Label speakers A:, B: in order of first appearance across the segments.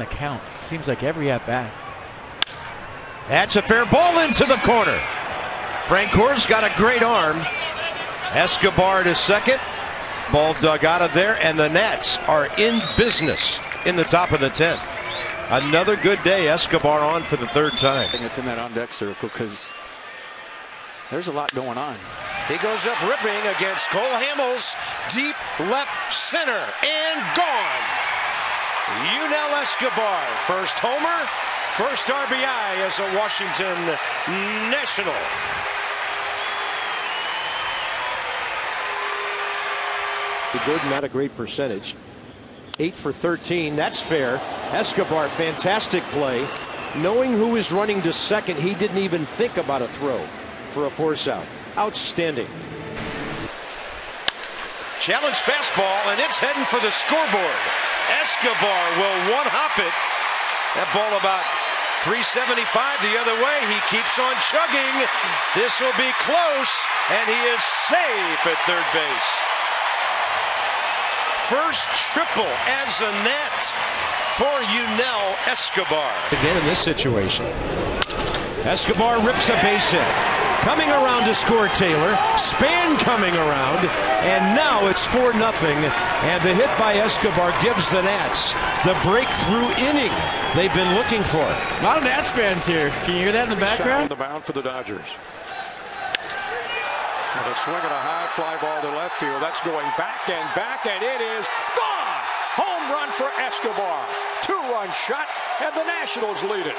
A: the count. Seems like every at bat.
B: That's a fair ball into the corner. Francoeur's got a great arm. Escobar to second. Ball dug out of there, and the Nats are in business in the top of the 10th. Another good day, Escobar on for the third time.
C: It's in that on deck circle because there's a lot going on.
D: He goes up ripping against Cole Hamels, deep left center, and gone. Yunel Escobar, first homer, first RBI as a Washington National.
B: Good, not a great percentage. 8 for 13, that's fair. Escobar, fantastic play. Knowing who is running to second, he didn't even think about a throw for a force out. Outstanding.
D: Challenge fastball, and it's heading for the scoreboard. Escobar will one hop it. That ball about 375 the other way. He keeps on chugging. This will be close, and he is safe at third base. First triple as a net for Yunel Escobar.
B: Again in this situation. Escobar rips a base hit. Coming around to score Taylor. Span coming around. And now it's 4 nothing. And the hit by Escobar gives the Nats the breakthrough inning they've been looking for.
A: A lot of Nats fans here. Can you hear that in the background?
C: The mound for the Dodgers. And a swing and a high fly ball to left field. That's going back and back, and it is gone. Home run for Escobar. Two-run shot, and the Nationals lead it.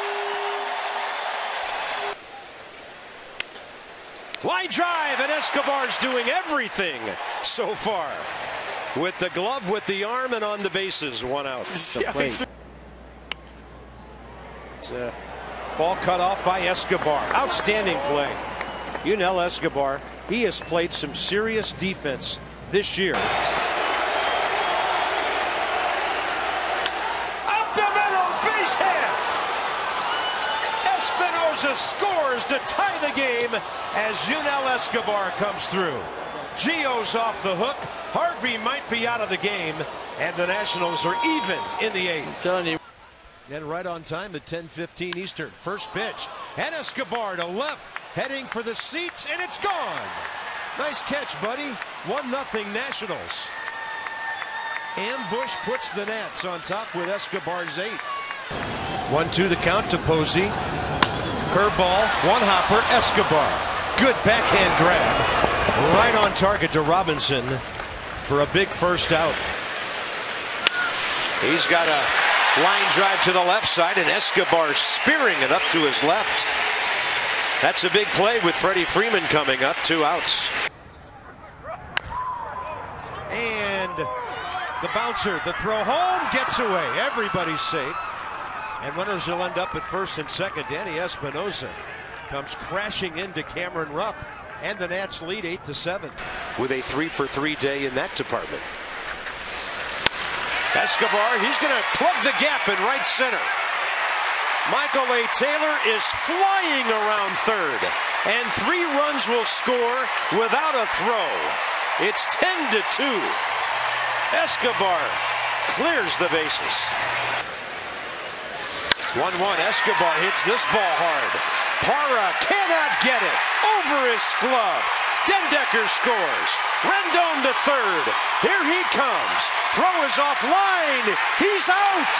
D: Line drive, and Escobar's doing everything so far. With the glove, with the arm, and on the bases, one out.
B: It's a ball cut off by Escobar. Outstanding play. Yunel Escobar, he has played some serious defense this year.
D: Up the middle, base hit. Espinosa scores to tie the game as Yunel Escobar comes through. Gio's off the hook. Harvey might be out of the game, and the Nationals are even in the eighth.
A: I'm telling you.
B: And right on time at 10:15 Eastern. First pitch. And Escobar to left, heading for the seats, and it's gone. Nice catch, buddy. One nothing Nationals. Ambush puts the Nats on top with Escobar's eighth. One two the count to Posey. Curveball, one hopper, Escobar. Good backhand grab. Right on target to Robinson for a big first out.
D: He's got a line drive to the left side, and Escobar spearing it up to his left. That's a big play with Freddie Freeman coming up, two outs.
B: And the bouncer, the throw home, gets away. Everybody's safe. And runners will end up at first and second. Danny Espinosa comes crashing into Cameron Rupp. And the Nats lead 8 to 7.
D: With a three for three day in that department. Escobar, he's going to plug the gap in right center. Michael A. Taylor is flying around third. And three runs will score without a throw. It's 10 to 2. Escobar clears the bases. 1 1. Escobar hits this ball hard. Parra cannot get it. Over his glove. den Dekker scores. Rendon to third. Here he comes. Throw is offline. He's out.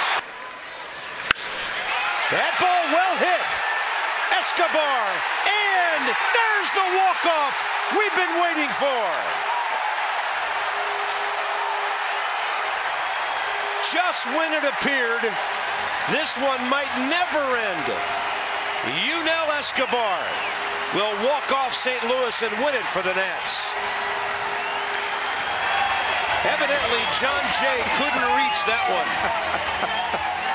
D: That ball well hit. Escobar. And there's the walk-off we've been waiting for. Just when it appeared this one might never end. Yunel Escobar will walk off St. Louis and win it for the Nats. Evidently, Jon Jay couldn't reach that one.